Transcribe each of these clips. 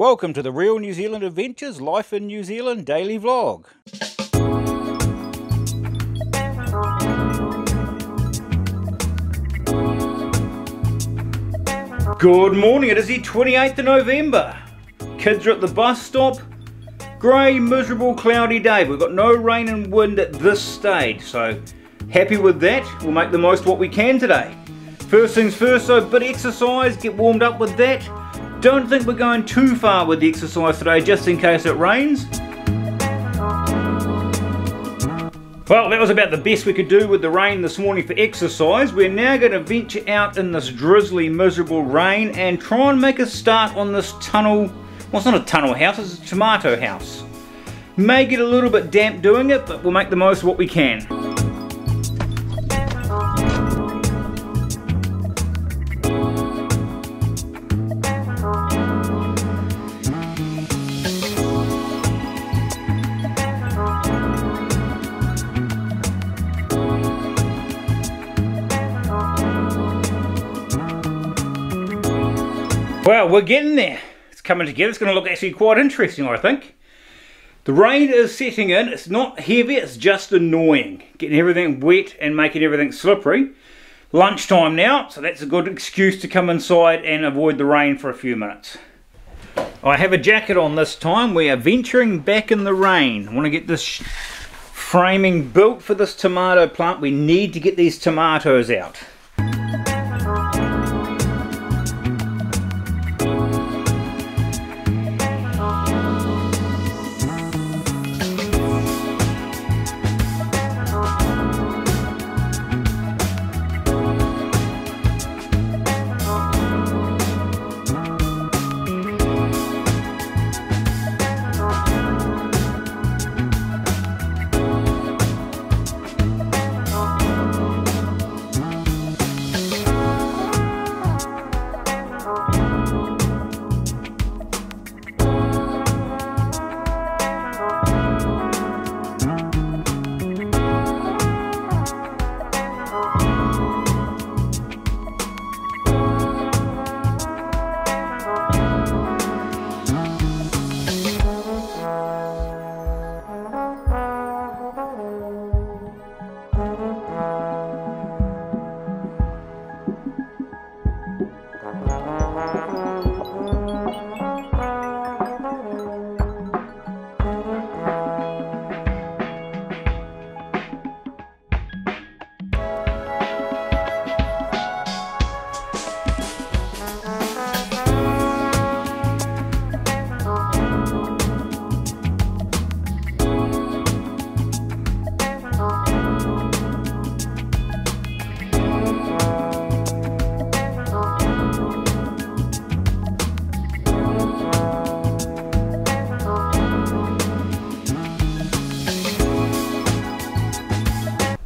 Welcome to the Real New Zealand Adventures Life in New Zealand daily vlog. Good morning, it is the 28th of November. Kids are at the bus stop. Grey, miserable, cloudy day. We've got no rain and wind at this stage, so happy with that. We'll make the most what we can today. First things first, so bit of exercise, get warmed up with that. Don't think we're going too far with the exercise today, just in case it rains. Well, that was about the best we could do with the rain this morning for exercise. We're now going to venture out in this drizzly, miserable rain and try and make a start on this tunnel. Well, it's not a tunnel house, it's a tomato house. May get a little bit damp doing it, but we'll make the most of what we can. Well, we're getting there. It's coming together. It's going to look actually quite interesting, I think. The rain is setting in. It's not heavy, it's just annoying. Getting everything wet and making everything slippery. Lunchtime now, so that's a good excuse to come inside and avoid the rain for a few minutes. I have a jacket on this time. We are venturing back in the rain. I want to get this framing built for this tomato plant. We need to get these tomatoes out.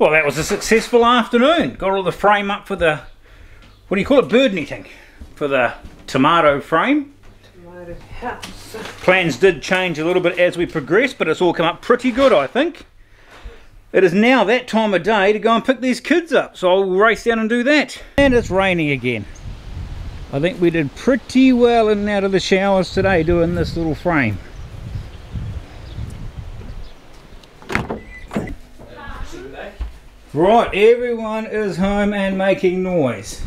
Well, that was a successful afternoon. Got all the frame up for the, what do you call it, bird netting for the tomato frame. Tomato house. Plans did change a little bit as we progressed, but it's all come up pretty good, I think. It is now that time of day to go and pick these kids up, so I'll race down and do that. And it's raining again. I think we did pretty well in and out of the showers today doing this little frame. Right, everyone is home and making noise.